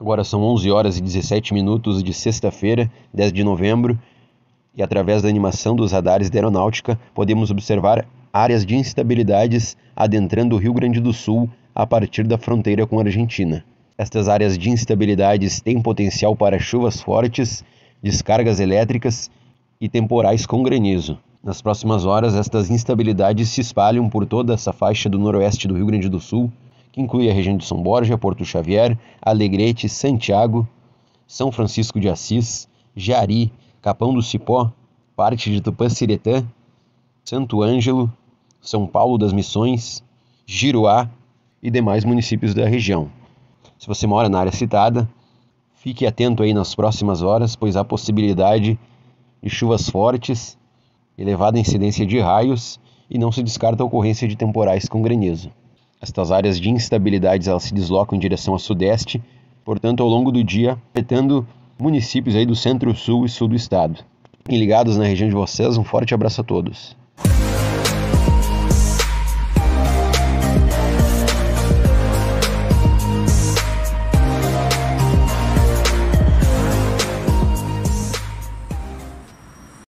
Agora são 11 horas e 17 minutos de sexta-feira, 10 de novembro, e através da animação dos radares da aeronáutica podemos observar áreas de instabilidades adentrando o Rio Grande do Sul a partir da fronteira com a Argentina. Estas áreas de instabilidades têm potencial para chuvas fortes, descargas elétricas e temporais com granizo. Nas próximas horas, estas instabilidades se espalham por toda essa faixa do noroeste do Rio Grande do Sul, que inclui a região de São Borja, Porto Xavier, Alegrete, Santiago, São Francisco de Assis, Jari, Capão do Cipó, parte de Tupanciretã, Santo Ângelo, São Paulo das Missões, Giruá e demais municípios da região. Se você mora na área citada, fique atento aí nas próximas horas, pois há possibilidade de chuvas fortes, elevada incidência de raios e não se descarta a ocorrência de temporais com granizo. Estas áreas de instabilidades elas se deslocam em direção a sudeste, portanto, ao longo do dia, afetando municípios aí do centro-sul e sul do estado. Ligados na região de vocês, um forte abraço a todos.